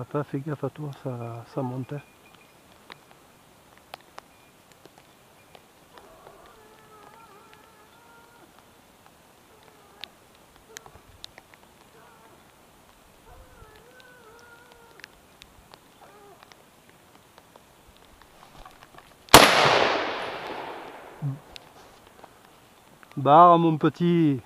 Papa, fais gaffe à toi, ça, ça monte. hein. Barre mon petit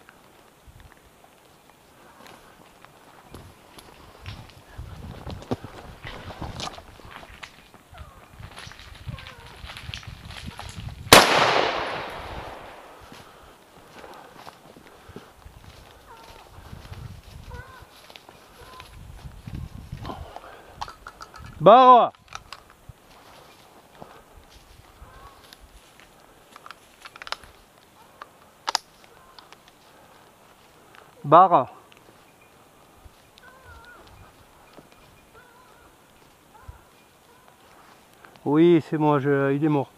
Barre Barre Oui, c'est moi, je... il est mort.